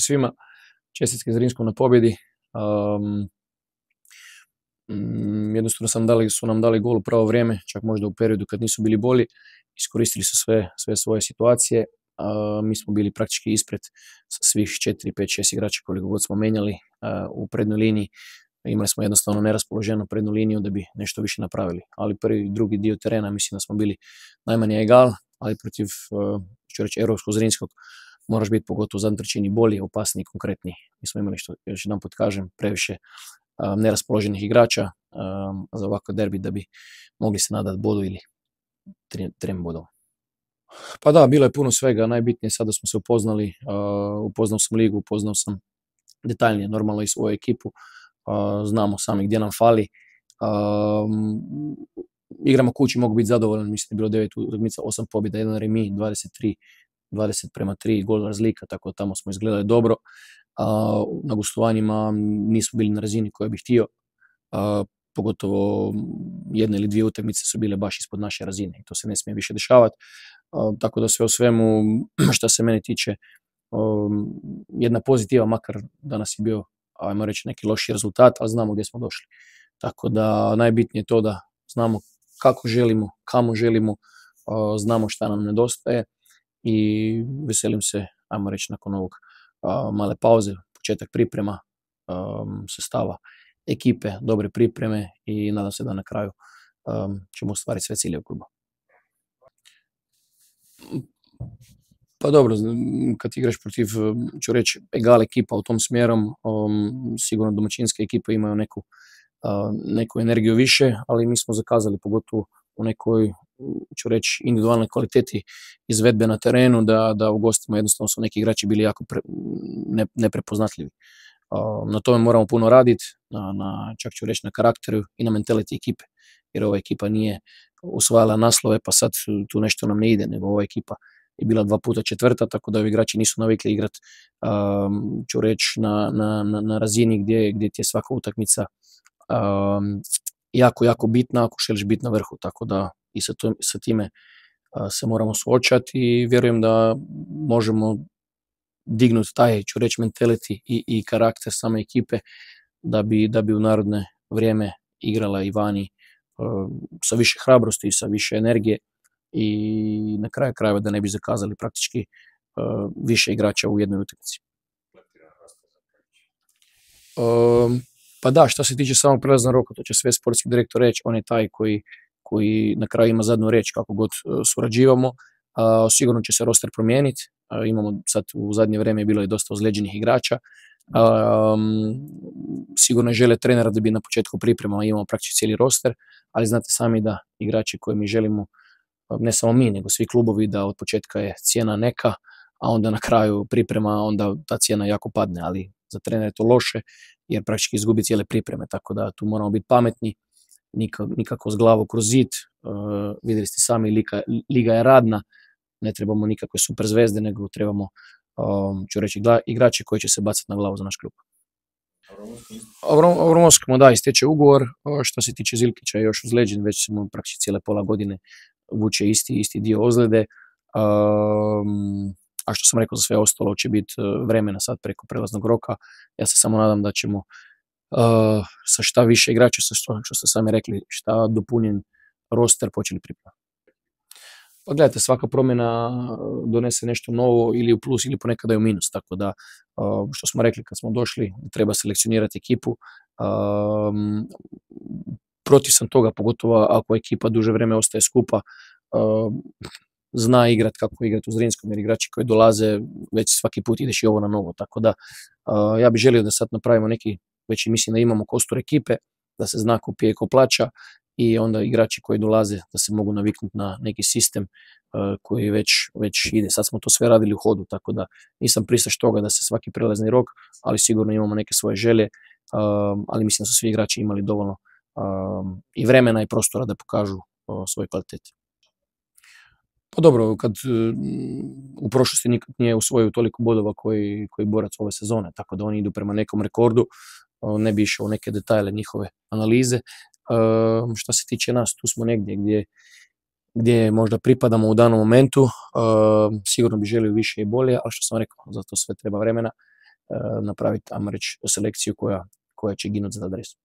inače svima, čestitke Zrinskom na pobjedi. Um, jednostavno sam dali, su nam dali gol u pravo vrijeme, čak možda u periodu kad nisu bili bolji. Iskoristili su sve, sve svoje situacije. Mi smo bili praktički ispred sa svih 4, 5, 6 igrača koliko god smo menjali u prednoj liniji. Imali smo jednostavno neraspoloženu prednju liniju da bi nešto više napravili. Ali prvi i drugi dio terena mislim da smo bili najmanje egal, ali protiv, uh, ću reći, Europskog Zrinskog moraš biti pogotovo u zadnjoj trećini bolji, opasniji, konkretniji. Mi smo imali, što još jedan put kažem, previše neraspoloženih igrača za ovakav derbi da bi mogli se nadati bodu ili trem bodova. Pa da, bilo je puno svega, najbitnije sada smo se upoznali, upoznao sam ligu, upoznao sam detaljnije normalno i svoju ekipu, znamo sami gdje nam fali, igramo kući, mogu biti zadovoljan, mislim da je bilo 9 utakmica, 8 pobjeda, 1 remi, 23 20 prema 3 gol razlika, tako tamo smo izgledali dobro. A, na gostovanjima nismo bili na razini koje bih htio, a, pogotovo jedne ili dvije utakmice su bile baš ispod naše razine i to se ne smije više dešavati. Tako da sve o svemu, što se mene tiče, jedna pozitiva, makar danas je bio, ajmo reći, neki loši rezultat, ali znamo gdje smo došli. Tako da najbitnije je to da znamo kako želimo, kamo želimo, znamo šta nam nedostaje i veselim se, ajmo reći, nakon ovog male pauze, početak priprema, sestava ekipe, dobre pripreme i nadam se da na kraju ćemo ostvariti sve cilje u klubu. Pa dobro, kad igraš protiv, ću reći, egal ekipa u tom smjerom, sigurno domaćinske ekipe imaju neku, neku energiju više, ali mi smo zakazali pogotovo u nekoj, ću reći, individualnoj kvaliteti izvedbe na terenu, da, da u gostima jednostavno su neki igrači bili jako ne, neprepoznatljivi. Na tome moramo puno raditi, na, na, čak ću reći na karakteru i na mentality ekipe, jer ova ekipa nije usvajala naslove, pa sad tu nešto nam ne ide, nego ova ekipa je bila dva puta četvrta, tako da ovi igrači nisu navikli igrati, um, ću reći, na, na, na, razini gdje, gdje ti je svaka utakmica um, jako, jako bitna ako želiš biti na vrhu, tako da i sa, to, sa time se moramo suočati i vjerujem da možemo dignuti taj, ću reći, mentality i, i karakter same ekipe da bi, da bi u narodne vrijeme igrala i vani sa više hrabrosti i sa više energije i na kraju krajeva da ne bi zakazali praktički više igrača u jednoj utakmici. Pa da, što se tiče samog prelaznog roka, to će sve sportski direktor reći, on je taj koji, koji na kraju ima zadnju reč kako god e, surađivamo. sigurno će se roster promijeniti, imamo sad u zadnje vrijeme bilo je dosta ozlijeđenih igrača. sigurno žele trenera da bi na početku priprema imamo praktički cijeli roster, ali znate sami da igrači koje mi želimo, ne samo mi, nego svi klubovi, da od početka je cijena neka, a onda na kraju priprema, onda ta cijena jako padne, ali za trenera je to loše jer praktički izgubi cijele pripreme, tako da tu moramo biti pametni, nikako s glavu kroz zid, uh, vidjeli ste sami, liga, je radna, ne trebamo nikakve super zvezde, nego trebamo, um, ću reći, igrače koji će se bacati na glavu za naš klub. Avromovskom, da, isteče ugovor, što se tiče Zilkića još ozleđen, već smo praktički cijele pola godine vuče isti, isti dio ozljede. Um, a što sam rekao za sve ostalo će biti e, vremena sad preko prelaznog roka. Ja se samo nadam da ćemo uh, sa šta više igrača, sa što, što ste sami rekli, šta dopunjen roster počeli pripremati. Pa gledajte, svaka promjena donese nešto novo ili u plus ili ponekada je u minus, tako da što smo rekli kad smo došli, treba selekcionirati ekipu. Protiv sam toga, pogotovo ako ekipa duže vrijeme ostaje skupa, zna igrat kako igrati u Zrinskom, jer igrači koji dolaze već svaki put ideš i ovo na novo, tako da ja bih želio da sad napravimo neki, već i mislim da imamo kostur ekipe, da se zna ko pije ko plaća i onda igrači koji dolaze da se mogu naviknuti na neki sistem koji već, već ide. Sad smo to sve radili u hodu, tako da nisam pristaš toga da se svaki prelazni rok, ali sigurno imamo neke svoje želje, ali mislim da su svi igrači imali dovoljno i vremena i prostora da pokažu svoje kvalitete. Pa dobro, kad u prošlosti nikad nije usvojio toliko bodova koji, koji borac ove sezone, tako da oni idu prema nekom rekordu, ne bi išao u neke detajle njihove analize. Što se tiče nas, tu smo negdje gdje, gdje možda pripadamo u danom momentu, sigurno bi želio više i bolje, ali što sam rekao, za to sve treba vremena napraviti, ajmo reći, selekciju koja, koja će ginuti za adresu.